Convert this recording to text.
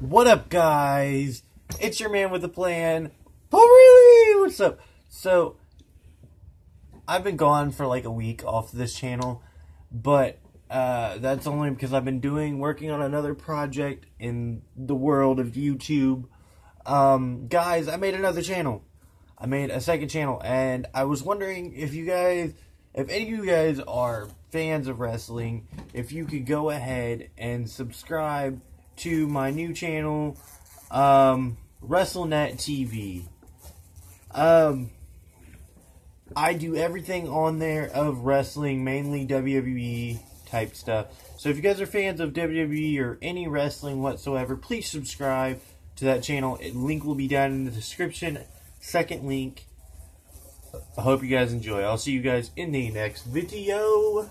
What up, guys? It's your man with a plan. Paul Riley! What's up? So, I've been gone for like a week off this channel, but uh, that's only because I've been doing, working on another project in the world of YouTube. Um, guys, I made another channel. I made a second channel, and I was wondering if you guys, if any of you guys are fans of wrestling, if you could go ahead and subscribe to my new channel, um, WrestleNet TV. Um, I do everything on there of wrestling, mainly WWE type stuff. So if you guys are fans of WWE or any wrestling whatsoever, please subscribe to that channel. link will be down in the description. Second link. I hope you guys enjoy. I'll see you guys in the next video.